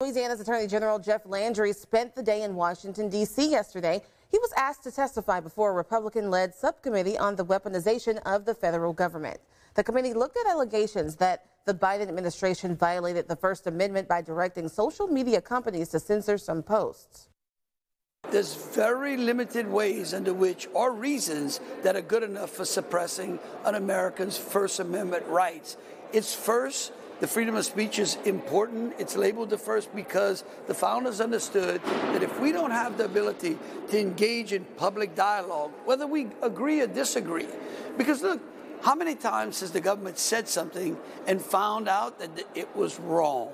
Louisiana's Attorney General Jeff Landry spent the day in Washington, D.C. yesterday. He was asked to testify before a Republican led subcommittee on the weaponization of the federal government. The committee looked at allegations that the Biden administration violated the First Amendment by directing social media companies to censor some posts. There's very limited ways under which, or reasons, that are good enough for suppressing an American's First Amendment rights. It's first the freedom of speech is important. It's labeled the first because the founders understood that if we don't have the ability to engage in public dialogue, whether we agree or disagree, because look, how many times has the government said something and found out that it was wrong?